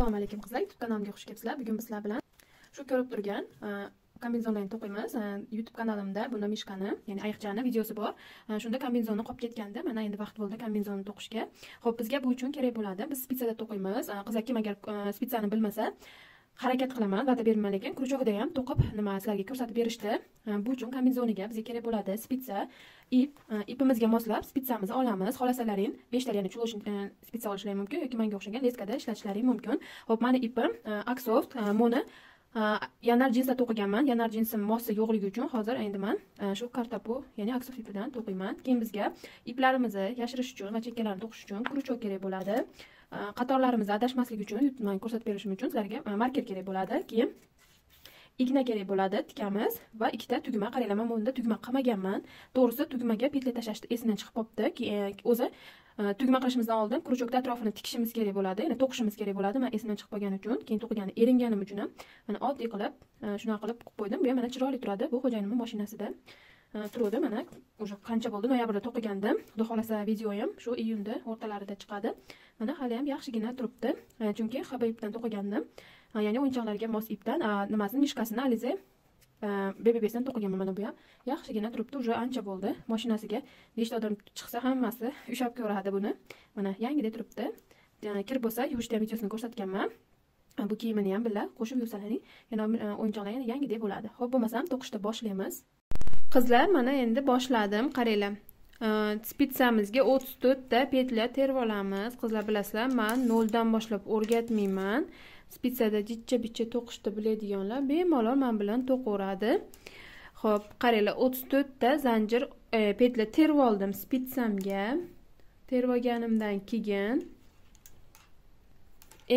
assalomu alaykum qizlar. Youtube kanalimga xush kelibsizlar. Bugun biz sizlar bilan shu ko'rib turgan e, kombinzonlarni to'qiymiz. E, Youtube kanalimda buni mishkani ya'ni ayiqchani videosi bor. E, shunda kombinezonni qolib ketganda mana endi vaqt bo'ldi kombinzonni to'qishga. Ho'p bizga bu uchun kerak bo'ladi. Biz spitsada to'qiymiz. Qiz akim agar spitsani bilmasa harakat qilaman va'da bermayman lekin крючокda ham to'qib nima sizlarga ko'rsatib berishdi. Bu uchun kombinezoniga bizga kerak bo'ladi spitsa ip e, ipimizga moslab spitsamizni olamiz. Xohlasalaring beshta ya'ni чулочный e, spitsa olishlaring mumkin yoki manga o'xshagan leskada ishlatishlaring mumkin. Ho'p mani ipim e, aksoft moni yanar jinsda to'qiganman. Yanar jinsim mossa yo'qligi uchun hozir endi man shu kartapu ya'ni aksof ipidan to'qiyman. Keyin bizga iplarimizni yashirish uchun va chekkalarni to'qish uchun крючок kerak bo'ladi. Э, qatorlarimizni adashmaslik uchun man ko'rsatib berishim uchun sizlarga e, marker kerak bo'ladi keyin igna kerak bo'ladi tikamiz va ikkita tugma qaranglar man bunda tugma qilmaganman to'g'risi tugmaga petля tashlashni esimdan chiqib qolibdi e, o'zi e, tugma qilishimizdan oldin крючокni atrofini tikishimiz kerak bo'ladi ya'ni to'qishimiz kerak bo'ladi man esimdan chiqib qolgani uchun keyin to'qigani eringanim uchun ham mana oddiy qilib shunaqa qilib qo'yib qo'ydim. Bu ham mana chiroyli turadi bu xo'jayinimni mashinasida turuvdi. Mana уже qancha bo'ldi noyabrda to'qigandim. Xudo xohlasa videoyim shu iyunda o'rtalarida chiqadi. Mana hali ham yaxshigina turibdi. E, chunki hb ipdan to'qigandim e, ya'ni o'yinchoqlarga mos ipdan nimasini mishkasini alize e, bbsdan to'qiganman mana bu ham yaxshigina turibdi уже ancha bo'ldi. Mashinasiga nechta odam chiqsa hammasi ushlab ko'radi buni. Mana yangidek turibdi. Kirib bo'lsa yuvishni ham videosini ko'rsatganman. Bu kiyimini ham birga qo'shib yuvsalaring yana o'yinchoqlar yana yangidek bo'ladi. Ho'p bo'lmasam to'qishni boshlaymiz qizlar mana endi boshladim qaranglar. Spitsamizga o'ttiz to'rtta petla terib olamiz qizlar bilasizlar man noldan boshlab o'rgatmayman spitsada jichcha bichcha to'qishni biladiganlar bemalol man bilan to'qaveradi ho'p qaranglar o'ttiz to'rtta zanjir e, petla terib oldim spitsamga terib olganimdan keyin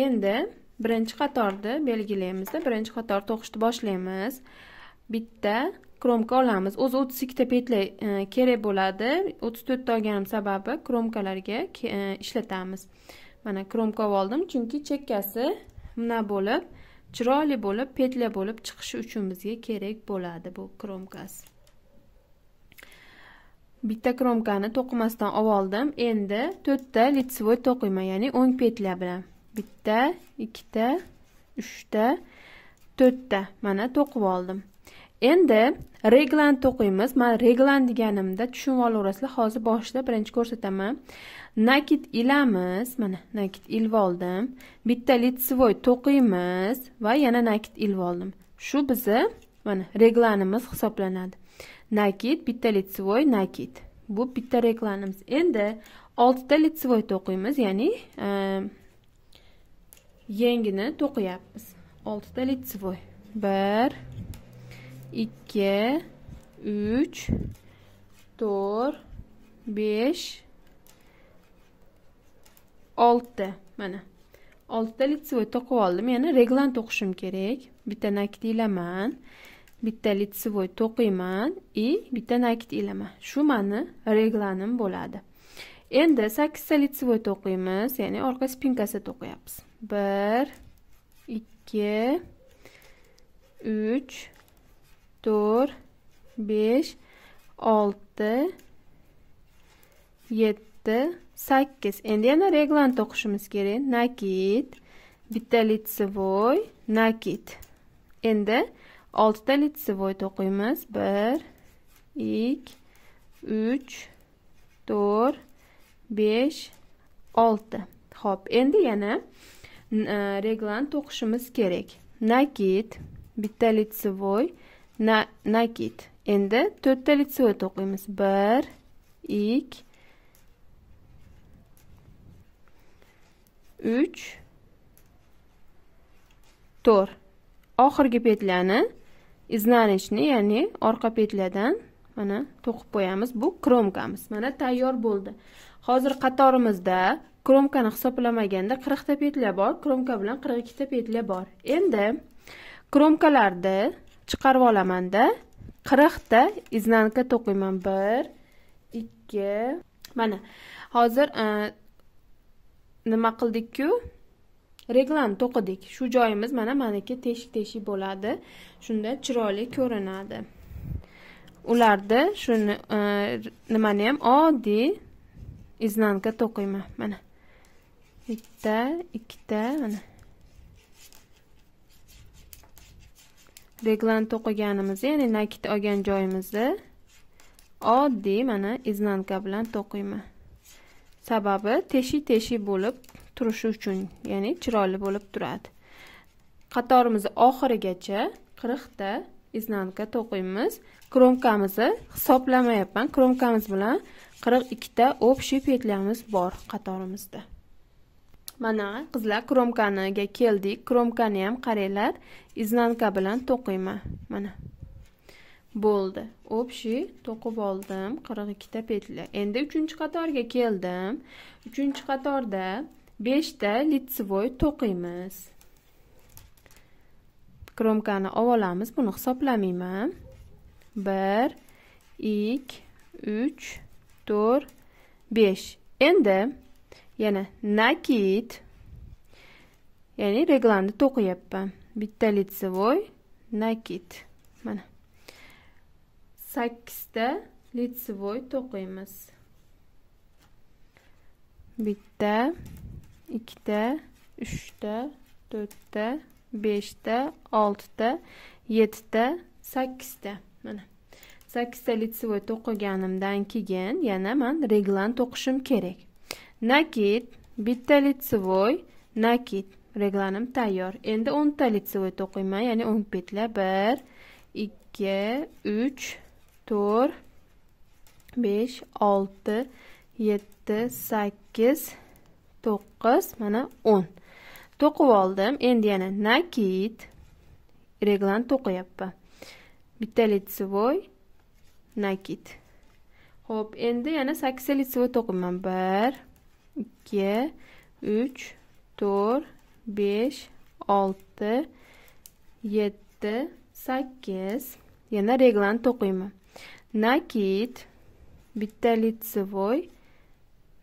endi birinchi qatorni belgilaymizda birinchi qator to'qishni boshlaymiz bitta kromka olamiz. O'zi o'ttiz ikkita petla e, kerak bo'ladi. O'ttiz to'rtta olganim sababi kromkalarga e, ishlatamiz. Mana kromka oldim. Chunki chekkasi mana bo'lib chiroyli bo'lib petля bo'lib chiqishi uchun bizga kerak bo'ladi bu kromkasi. Bitta kromkani to'qimasdan olib oldim. Endi to'rtta litsevoy to'qiyman ya'ni o'ng petla bilan. Bitta ikkita uchta to'rtta. Mana to'qib oldim. Endi reglan to'qiymiz. Man reglan deganimda tushunib olaverasizlar hozir boshida birinchi ko'rsataman. Nakit ilamiz mana nakit ilib oldim. Bitta litsevoy to'qiymiz va yana nakit ilib oldim. Shu bizni mana reglanimiz hisoblanadi. Nakit bitta litsevoy nakit. Bu bitta reglanimiz endi oltita litsevoy to'qiymiz ya'ni e, yengini to'qiyapmiz. Oltita litsevoy. Bir ikki uch to'rt besh olti mana. Oltita litsevoy to'qib oldim yana reglant o'qishim kerak bitta nakit ilaman bitta litsevoy to'qiyman и bitta nakit ilaman shu mani reglanim bo'ladi. Endi sakkizta litsevoy to'qiymiz ya'ni orqa spinkasi to'qiyapmiz bir ikki uch to'rt besh olti yetti sakkiz endi yana reglan to'qishimiz kerak. Nakit bitta litsevoy nakit. Endi oltita лицевой o'qiymiz bir ikki uch to'rt besh olti. Ho'p endi yana e, o'qishimiz to'qishimiz kerak. Nakit bitta Na, nakit. Endi 4 to'rtta litsioyat o'qiymiz. Bir, ikki, uch, to'rt. Oxirgi petlani iznanishni, ya'ni orqa petlardan mana to'qib qo'yamiz. Bu kromkamiz. Mana tayyor bo'ldi. Hozir qatorimizda kromkani hisoblamaganda 40 ta petla bor, kromka bilan 42 ta petla bor. Endi kromkalarni chiqarib olamanda qirqta iznanka to'qiyman. Bir ikki. Mana hozir nima nima qildikku? Reglan to'qidik. Shu joyimiz mana maniki teshik teshik bo'ladi. Shunda chiroyli ko'rinadi. Ularni shuni e, nimani ham? Oddiy iznanka to'qiyman. Mana bitta ikkita mana. Reglan to'qiganimizni ya'ni nakit olgan joyimizni oddiy mana iznanka bilan to'qiyman. Sababi teshik teshik bo'lib turishi uchun ya'ni chiroyli bo'lib turadi. Qatorimizni oxirigacha qirqta iznanka to'qiymiz. Kromkamizni hisoblamayapman. Kromkamiz bilan qirq ikkita общий petlyamiz bor qatorimizda. Mana qizlar kromkaniga keldik. Kromkani ham qaranglar iznanka bilan to'qiyman. Mana. Bo'ldi. Общий to'qib oldim. Qirq ikkita petla endi uchinchi qatorga keldim. Uchinchi qatorda beshta litsvoy to'qiymiz. Kromkani olamiz buni hisoblamayman. Bir ikki uch to'rt besh. Endi yana nakit. Ya'ni reglani to'qiyapman bitta litsevoy nakit. Mana. Sakkizta litsevoy to'qiymiz. Bitta ikkita uchta to'rtta beshta oltita yettita sakkizta. Mana. Sakkizta litsevoy to'qiganimdan keyin yana man reglan to'qishim kerak. Nakit bitta litsevoy nakit. Reglanim tayyor. Endi o'nta litsevoy to'qiyman ya'ni o'n petla. Bir ikki uch to'rt besh olti yetti sakkiz to'qqiz mana o'n. To'qib oldim. Endi yana nakit. Reglan to'qiyapman. Bitta litsevoy nakit. Ho'p endi yana sakkizta litsevoy to'qiyman. Bir ikki uch to'rt besh olti yetti sakkiz. Yana reglani to'qiyman. Nakit bitta litsevoy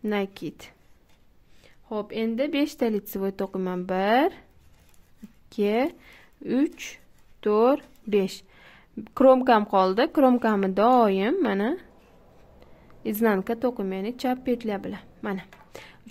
nakit. Ho'p endi beshta litsevoy to'qiyman bir ikki uch to'rt besh. Kromkam qoldi. Kromkamni doim mana iznanka to'qiyman ya'ni chap petля bilan. Mana.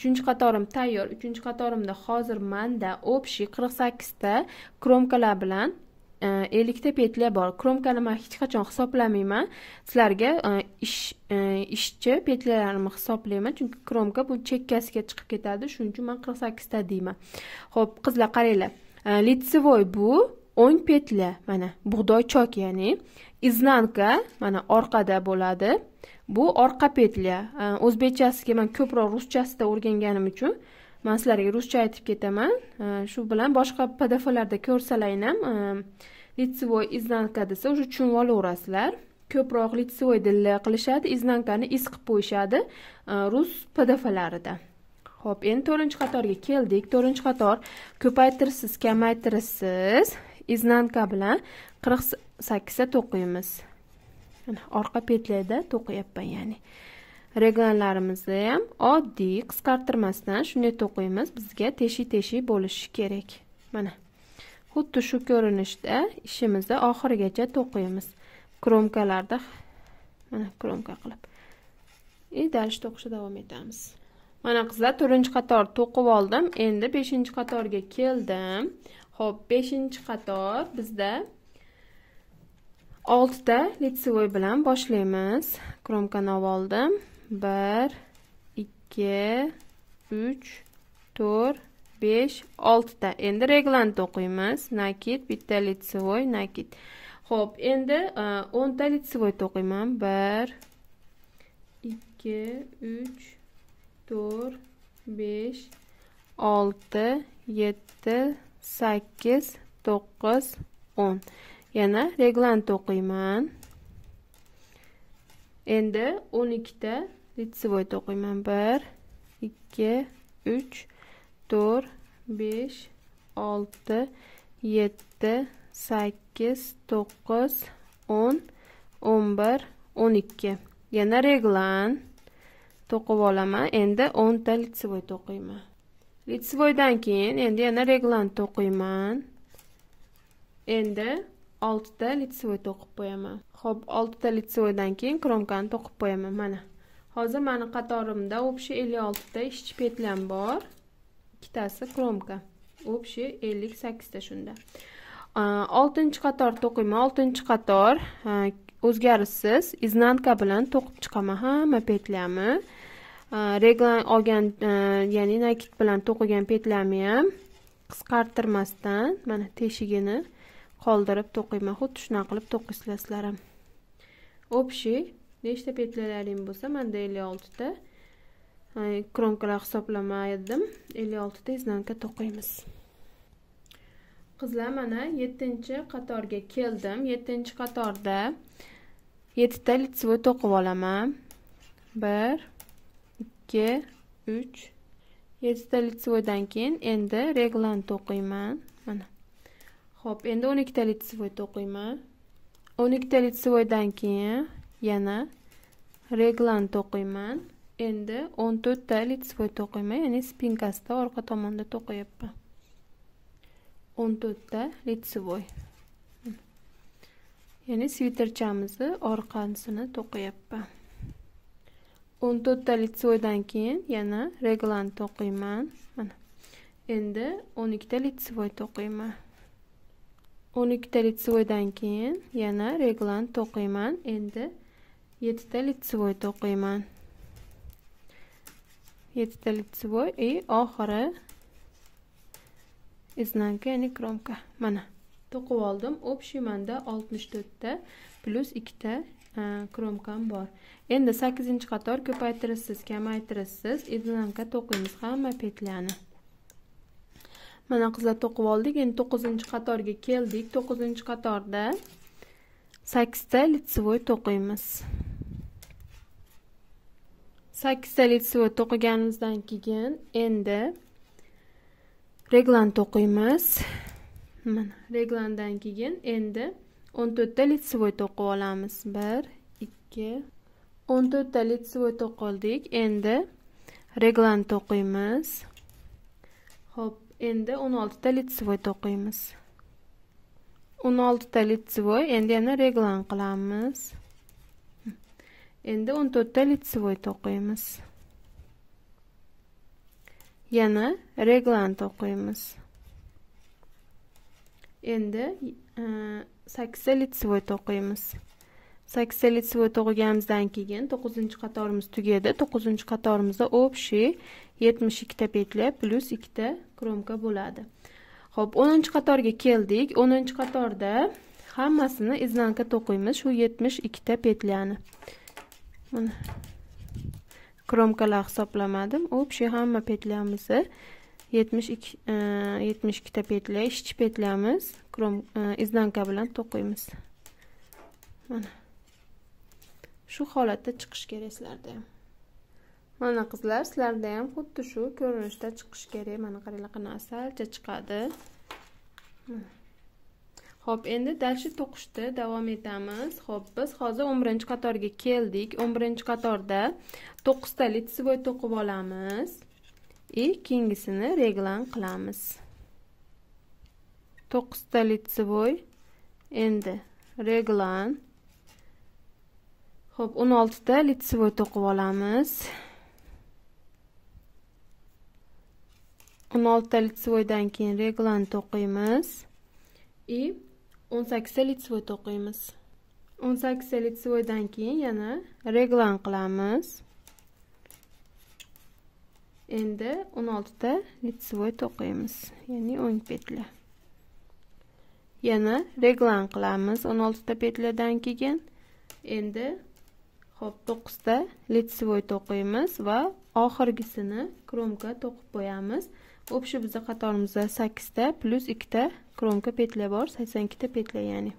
Uchinchi qatorim tayyor. Uchinchi qatorimda hozir manda общий qirq sakkizta kromkalar bilan e, ellikta petla bor. Kromkani man hech qachon hisoblamayman. Sizlarga e, ish e, ishchi petlalarimni hisoblayman. Chunki kromka bu chekkasiga chiqib ketadi. Shuning uchun man qirq sakkizta deyman. Ho'p qizlar qaranglar. E, litsevoy bu o'ng petla mana bug'doy chok ya'ni iznanka mana orqada bo'ladi. Bu orqa petля o'zbekchasiga man ko'proq ruschasida o'rganganim uchun man sizlarga ruscha aytib ketaman. Shu bilan boshqa pdflarda ko'rsalar ham litsevoy iznanka desa уже tushunib olaverasizlar ko'proq litsevoy dilla qilishadi iznankani is qilib qo'yishadi rus pdflarida. Ho'p endi to'rtinchi qatorga keldik. To'rtinchi qator. Ko'paytirishsiz kamaytirishsiz iznanka bilan qirq sakkizta to'qiymiz orqa petlarda to'qiyapman ya'ni. Reglanlarimizni ham oddiy qisqartirmasdan shunday to'qiymiz bizga teshik teshik bo'lishi kerak. Mana xuddi shu ko'rinishda ishimizni oxirigacha to'qiymiz. Kromkalarda mana kromka qilib. И дальше to'qishda davom etamiz mana qizlar to'rtinchi qator to'qib oldim. Endi beshinchi qatorga keldim. Ho'p beshinchi qator bizda oltita litsevoy bilan boshlaymiz. Kromkani olib oldim. Bir ikki uch to'rt besh oltita. Endi reglantni o'qiymiz. Nakit bitta litsevoy nakit. Ho'p endi e, o'nta litsevoy to'qiyman. Bir ikki uch to'rt besh olti yetti sakkiz to'qqiz o'n. Yana reglant to'qiyman endi 12 ta litsvoy to'qiyman. 1 2 3 4 5 6 7 8 9 10 11 12 yana reglan to'qib olaman. Endi 10 ta litsvoy to'qiyman. Litsvoydan keyin endi yana reglant to'qiyman. Endi oltita litsevoy to'qib qo'yaman. Ho'p oltita litsevoydan keyin kromkani to'qib qo'yaman mana. Hozir mani qatorimda общий ellik oltita ishchi petlam bor. Ikkitasi kromka общий ellik sakkizta shunda. Oltinchi qator to'qiyman oltinchi qator o'zgarishsiz iznanka bilan to'qib chiqaman hamma petlamni. Reglan olgan ya'ni nakit bilan to'qigan petlamni ham qisqartirmasdan mana teshigini qoldirib to'qiyman. Xuddi shunaqa qilib to'qiysizlar ham общий nechta petlalaring bo'lsa manda ellik oltita e, kromkalar hisoblamadim ellik oltita iznanka to'qiymiz. Qizlar mana yettinchi qatorga keldim. Yettinchi qatorda yettita litsevoy to'qib olaman. Bir ikki uch. Yettita litsevoydan keyin endi reglan to'qiyman. Mana. Xo'p, endi 12 ta litsevoy to'qiyman. 12 ta litsevoydan keyin yana reglan to'qiyman. Endi 14 ta litsevoy to'qiyman ya'ni spinkasida orqa tomonda to'qiyapman. 14 ta litsevoy ya'ni sviterchamizni orqasini to'qiyapman. 14 ta litsevoydan keyin yana reglan to'qiyman. Mana. Endi 12 ta litsevoy to'qiyman. O'n ikkita litsevoydan keyin yana reglan to'qiyman. Endi yettita litsevoy to'qiyman. Yettita litsevoy и oxiri iznanka ya'ni kromka. Mana to'qib oldim. Общий manda oltmish to'rtta plyus ikkita e, kromkam bor. Endi sakkizinchi qator ko'paytirishsiz kamaytirishsiz iznanka to'qiymiz. Hamma petlyani. Mana qizlar to'qib oldik. Endi to'qqizinchi qatorga keldik. To'qqizinchi qatorda sakkizta litsevoy to'qiymiz. Sakkizta litsevoy to'qiganimizdan keyin endi reglan to'qiymiz. Mana reglandan keyin endi 14 ta litsevoy to'qib olamiz. 1 2 14 ta litsevoy to'qildik endi reglan to'qiymiz. Xo'p, endi 16 ta litsevoy to'qiymiz. 16 ta litsevoy endi yana reglan qilamiz. Endi 14 ta litsevoy to'qiymiz. Yana reglan o'qiymiz endi e, sakkizta litsevoy o'qiymiz sakkizta litsevoy to'qiganimizdan keyin 9 qatorimiz tugadi. 9 qatorimizda общий yetmish ikkita petля plyus ta kromka bo'ladi. Ho'p o'ninchi qatorga keldik. O'ninchi qatorda hammasini iznanka to'qiymiz. Shu yetmish ikkita petlyani mana kromkalar hisoblamadim. Общий hamma petlyamizni yetmish ikki e, yetmish ikkita petля ishchi petlyamiz krom e, iznanka bilan to'qiymiz. Mana shu holatda chiqish kerak sizlarda ham mana qizlar sizlarda ham xuddi shu ko'rinishda chiqish kerak mana qaranglar qanaqa asalcha chiqadi Xo'p, endi dalshi to'qishda davom etamiz. Xo'p, biz hozir 11-qatorga keldik. 11-qatorda 9 ta to'qib olamiz. И keyingisini reglan qilamiz. 9 ta endi reglan Xo'p, 16 ta litsevoy to'qib olamiz. 16 ta litsevoydan keyin reglan to'qiymiz. И 18 litsevoy to'qiymiz. 18 litsevoydan keyin yana reglan qilamiz. Endi 16 ta litsevoy to'qiymiz ya'ni 10 petla yana reglan qilamiz 16 ta petladan keyin. Endi hop 9 ta litsevoy to'qiymiz va oxirgisini kromka to'qib qo'yamiz общий bizni qatorimizda 8 ta plus 2 ta kromka petля bor 82 ta petля ya'ni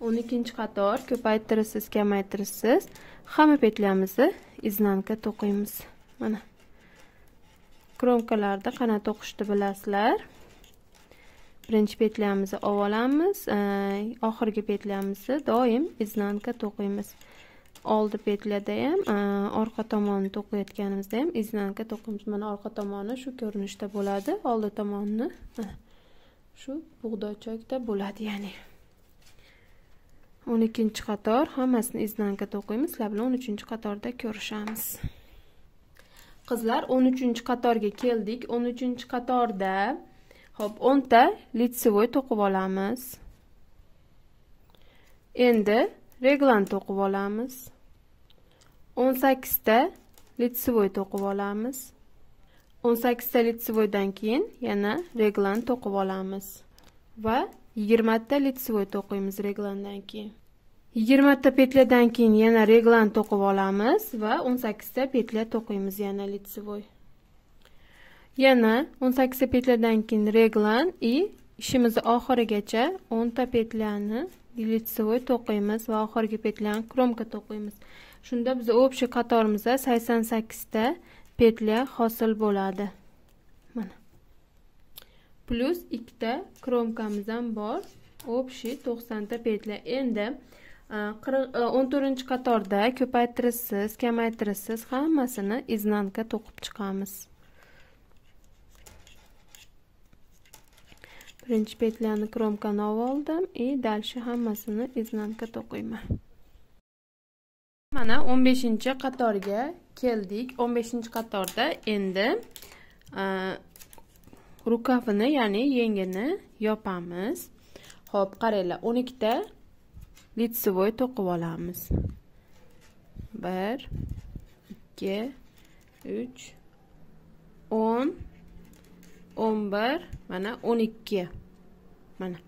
12 qator ko'paytirishsiz kamaytirishsiz hamma petlamizni iznanka to'qiymiz. Mana. Kromkalarda qanaqa to'qishni bilasizlar. Birinchi petlamizni olib olamiz eh, oxirgi petlamizni doim iznanka to'qiymiz. Oldi petlyada ham e, orqa tomonni to'qiyotganimizda ham iznanka to'qiymiz mana orqa tomoni shu ko'rinishda bo'ladi. Oldi tomonni e, shu bug'doychokda bo'ladi ya'ni. o'n ikkinchi qator hammasini iznanka to'qiymiz. Sizlar bilan o'n uchinchi qatorda ko'rishamiz. Qizlar o'n uchinchi qatorga keldik. O'n uchinchi qatorda Xo'p, 10 ta litsevoy to'qib olamiz. Endi reglan to'qib olamiz. 18 ta litsevoy to'qib olamiz. 18 ta litsevoydan keyin yana reglan to'qib olamiz va 20 ta litsevoy to'qiymiz reglandan keyin. 20 ta petladan keyin yana reglan to'qib olamiz va 18 ta petla to'qiymiz yana litsevoy. Yana 18 ta petladan keyin reglan и ishimizni oxirigacha 10 ta petlani litsevoy to'qiymiz va oxirgi petlani kromka to'qiymiz. Shunda biz общий qatorimizda 88 ta petlya hosil bo'ladi. Mana. plyus 2 ta kromkamiz ham bor. Общий 90 ta endi Endi e, 14 qatorda ko'paytirishsiz kamaytirishsiz hammasini iznanka to'qib chiqamiz birinchi petlani kromkani oldim и дальше hammasini iznanka to'qiyman mana 15 qatorga keldik. 15 qatorda endi e, rukavini ya'ni yengini yopamiz. Ho'p qaranglar 12 ta litsevoy to'qib olamiz. 1 2 3 10 11 mana 12 mana.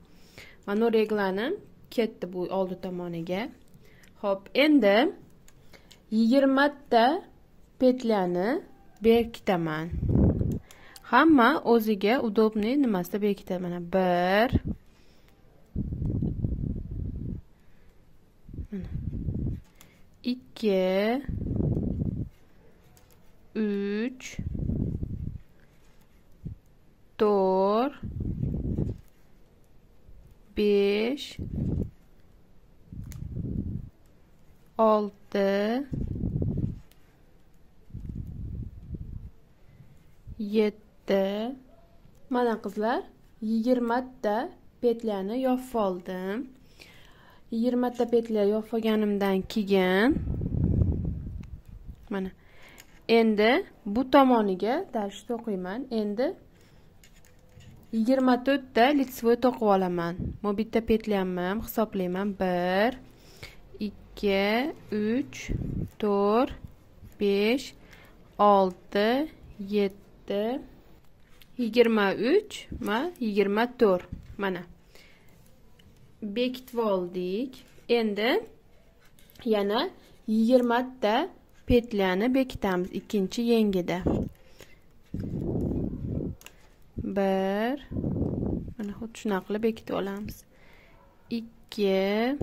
Mana reglani ketdi bu oldi tomoniga. Ho'p endi yigirmata petlani berkitaman. Hamma o'ziga удобный nimasida berkitadi mana. Bir ikki. Uch to'rt besh olti yetti mana qizlar yigirmata petlani yopib oldim. Yigirmata petla yopib olganimdan keyin mana endi bu tomoniga dальше to'qiyman. Endi yigirma to'rtta лицевой to'qib olaman. Bu bitta petlamni hisoblayman. Bir ikki uch to'rt besh olti yetti yetti yigirma uch va yigirma to'rt. Mana. Bekitib oldik. Endi yana yigirmata petlani bekitamiz ikkinchi yengida. Bir. Mana xuddi shunaqa qilib bekitib olamiz. Ikki.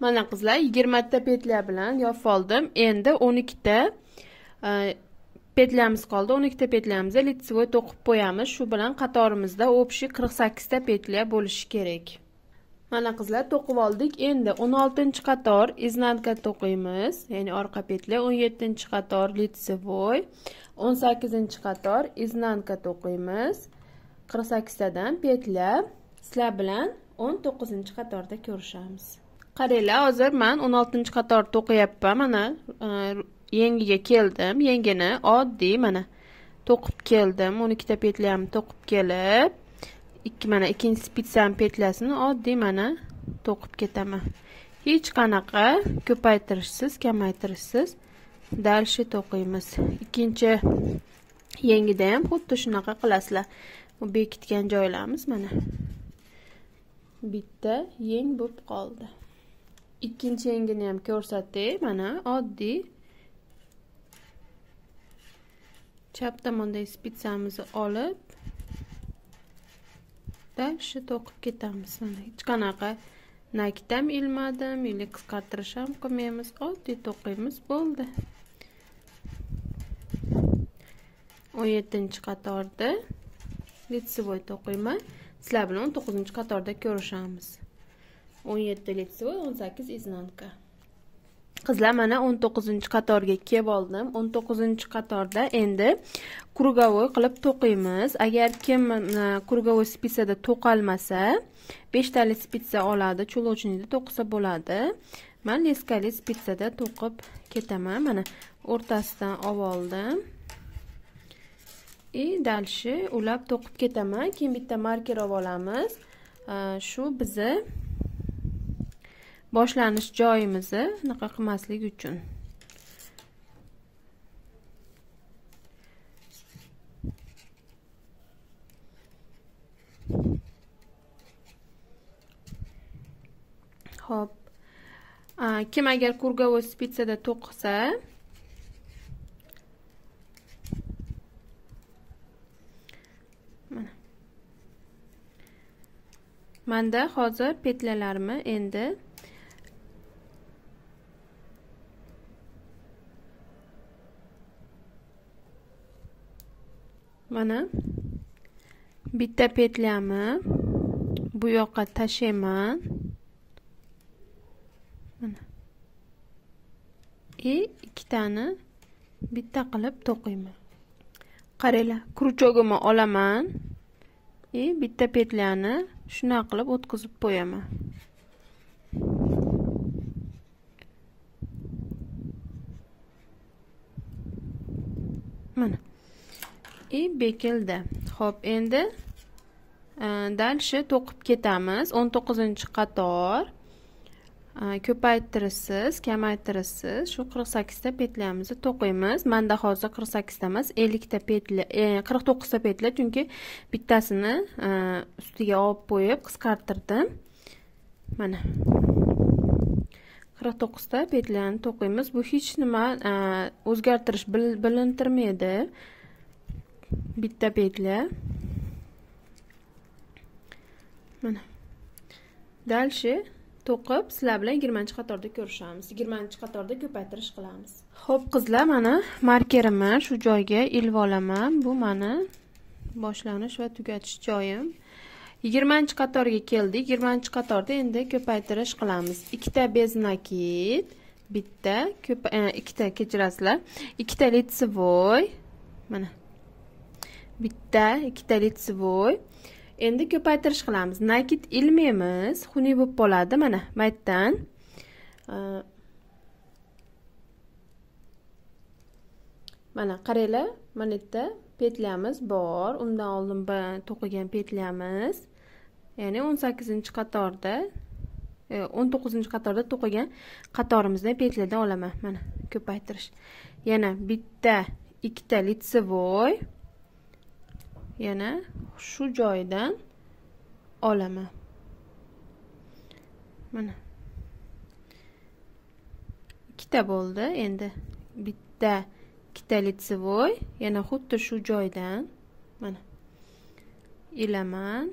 Mana qizlar yigirmata petla bilan yopib oldim. Endi o'n ikkita e, petlamiz qoldi. O'n ikkita petlamizga лицевой to'qib qo'yamiz. Shu bilan qatorimizda общий qirq sakkizta petla bo'lishi kerak. Mana qizlar to'qib oldik. Endi 16 qator iznanka to'qiymiz. Ya'ni orqa petla 17 qator litsevoy 18 qator iznanka to'qiymiz. 48 tadan petla sizlar bilan 19 qatorda ko'rishamiz. Qaranglar hozir men 16 qator to'qiyapman. Mana yengiga keldim. Yengini oddiy mana to'qib keldim. 12 ta ham to'qib kelib ikki mana ikkinchi spitsani petlasini oddiy mana to'qib ketaman. Hech qanaqa ko'paytirishsiz kamaytirishsiz дальше to'qiymiz. Ikkinchi yengida ham xuddi shunaqa qilasizlar. Bu bekitgan joylarimiz mana. Bitta yeng bo'lib qoldi. Ikkinchi yengini ham ko'rsatay mana oddiy chap tomondagi spitsamizni olib дальше to'qib ketamiz. Mana hech qanaqa nakdam ilmadim или qisqartirish ham qilmaymiz oddiy to'qiymiz bo'ldi. o'n yettinchi qatorda litsevoy to'qiyman sizlar bilan o'n to'qqizinchi qatorda ko'rishamiz. o'n yetti litsevoy o'n sakkiz изнанка qizlar mana 19 qatorga kelib oldim. 19 qatorda endi круговой qilib to'qiymiz. Agar kim круговой spitsada to'qolmasa beshtali spitsa oladi cho'lovchinikda to'qisa bo'ladi. Man leskali spitsada to'qib ketaman. Mana o'rtasidan olib oldim. И дальше ulab to'qib ketaman. Keyin bitta marker olib olamiz. Shu bizni boshlanish joyimizni unaqa qilmaslik uchun. Ho'p kim agar kurgovoy spitsada to'qisa mana. Manda hozir petlalarimni endi? Mana. Bitta petlyamni bu yoqqa tashlayman mana. И ikkitani bitta qilib to'qiyman. Qaranglar крючогimni olaman. И bitta petlyani shunaqa qilib o'tkazib qo'yaman. Mana. И bekildi ho'p endi дальше to'qib ketamiz. 19 qator. Э, Ko'paytirishsiz kamaytirishsiz shu qirq sakkizta petlyamizni to'qiymiz. Manda hozir qirq sakkizta emas ellikta petla e, qirq to'qqizta petla chunki bittasini e, ustiga olib qo'yib qisqartirdim. Mana. qirq to'qqizta petlyani to'qiymiz. Bu hech nima e, o'zgartirish bilintirmaydi. Bitta petla mana. Дальше to'qib sizlar bilan yigirmanchi qatorda ko'rishamiz. Yigirmanchi qatorda ko'paytirish qilamiz. Ho'p qizlar mana markerimni shu joyga ilib olaman. Bu mani boshlanish va tugatish joyim. Yigirmanchi qatorga keldik. Yigirmanchi qatorda endi ko'paytirish qilamiz. Ikkita bez nakit bitta ko'p e, ikkita kechirasizlar. Ikkita litsevoy mana. Bitta ikkita litsvoy endi ko'paytirish qilamiz. Nakit ilmaymiz. Xunuk bo'lib qoladi mana maytdan. Mana qaranglar mana yerda petlyamiz bor. Undan oldin to'qigan petlyamiz ya'ni o'n sakkizinchi qatorda e, o'n to'qqizinchi qatorda to'qigan qatorimizdan petladan olaman mana ko'paytirish. Yana bitta ikkita litsevoy yana shu joydan olaman. Mana. Ikkita bo'ldi. Endi bitta ikkita litsevoy yana xuddi shu joydan mana ilaman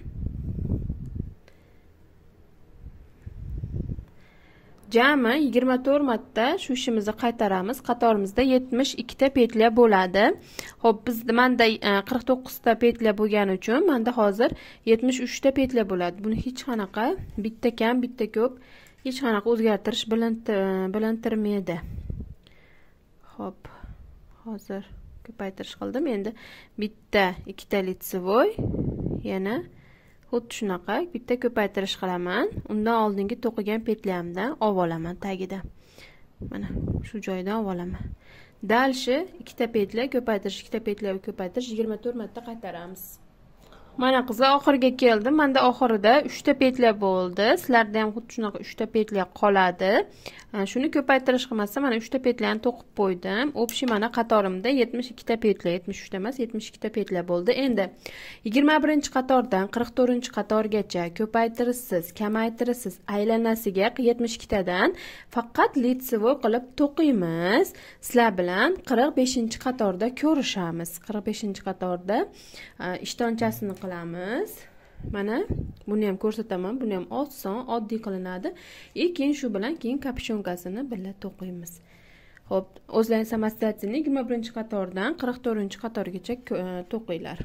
jami yigirma to'rt marta shu ishimizni qaytaramiz. Qatorimizda yetmish ikkita petля bo'ladi. Ho'p biz manda e, qirq to'qqizta petля bo'lgani uchun manda hozir yetmish uchta petля bo'ladi. Buni hech qanaqa bitta kam bitta ko'p hech qanaqa o'zgartirish e, bilintirmaydi. Ho'p hozir ko'paytirish qildim. Endi bitta ikkita лицевой yana xuddi shunaqa bitta ko'paytirish qilaman. Undan oldingi to'qigan petlyamdan olib olaman tagida. Mana shu joydan olib olaman дальше ikkita petla ko'paytirish ikkita petla ko'paytirish yigirma to'rt marta qaytaramiz. Mana qizlar oxiriga keldim. Manda oxirida uchta petla bo'ldi. Sizlarda ham xuddi shunaqa uchta petla qoladi. Shuni ko'paytirish qilmasdan mana uchta petlani to'qib qo'ydim. Общий mana qatorimda yetmish ikkita petla yetmish uchta emas yetmish ikkita petla bo'ldi. Endi yigirma birinchi qatordan qirq to'rtinchi qatorgacha ko'paytirishsiz kamaytirishsiz aylanasiga yetmish ikkitadan faqat litsevoy qilib to'qiymiz. Sizlar bilan qirq beshinchi qatorda ko'rishamiz. Qirq beshinchi qatorda e, ishtonchasini qilamiz. Mana buni ham ko'rsataman buni ham oson oddiy qilinadi. И keyin shu bilan keyin kapshonkasini birga to'qiymiz. Ho'p o'zlaring samoстоятельно yigirma birinchi qatordan qirq to'rtinchi qatorgacha e, to'qinglar